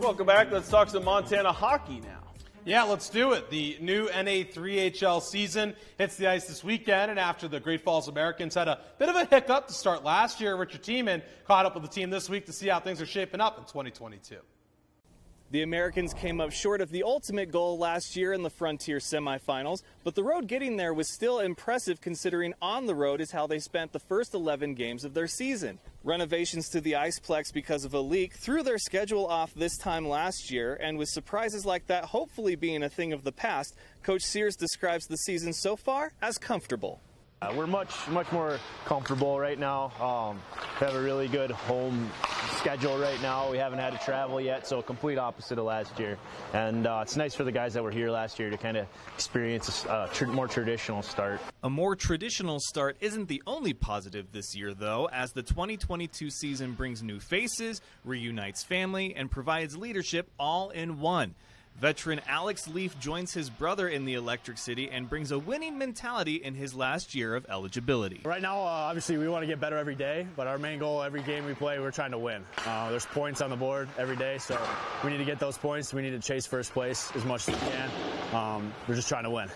Welcome back. Let's talk some Montana hockey now. Yeah, let's do it. The new NA3HL season hits the ice this weekend, and after the Great Falls Americans had a bit of a hiccup to start last year, Richard Tieman caught up with the team this week to see how things are shaping up in 2022. The Americans came up short of the ultimate goal last year in the Frontier semifinals, but the road getting there was still impressive considering on the road is how they spent the first 11 games of their season. Renovations to the Iceplex because of a leak threw their schedule off this time last year, and with surprises like that hopefully being a thing of the past, Coach Sears describes the season so far as comfortable. Uh, we're much, much more comfortable right now. Um, we have a really good home schedule right now. We haven't had to travel yet, so complete opposite of last year. And uh, it's nice for the guys that were here last year to kind of experience a uh, tr more traditional start. A more traditional start isn't the only positive this year, though, as the 2022 season brings new faces, reunites family, and provides leadership all in one. Veteran Alex Leaf joins his brother in the Electric City and brings a winning mentality in his last year of eligibility. Right now, uh, obviously, we want to get better every day, but our main goal every game we play, we're trying to win. Uh, there's points on the board every day, so we need to get those points. We need to chase first place as much as we can. Um, we're just trying to win.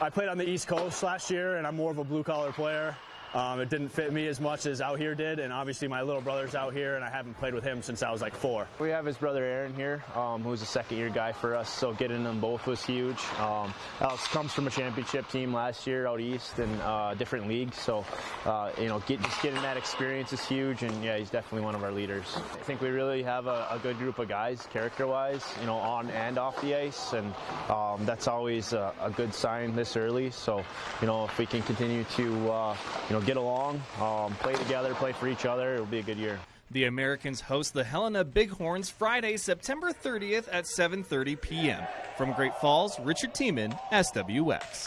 I played on the East Coast last year, and I'm more of a blue collar player. Um, it didn't fit me as much as out here did, and obviously my little brother's out here, and I haven't played with him since I was like four. We have his brother Aaron here, um, who's a second-year guy for us, so getting them both was huge. Um, Alex comes from a championship team last year out east in uh, different leagues, so uh, you know, get, just getting that experience is huge, and yeah, he's definitely one of our leaders. I think we really have a, a good group of guys, character-wise, you know, on and off the ice, and um, that's always a, a, good sign this early. So, you know, if we can continue to, uh, you know, get along, um, play together, play for each other. It'll be a good year. The Americans host the Helena Bighorns Friday, September 30th at 7:30 p.m. From Great Falls, Richard Tieman, SWX.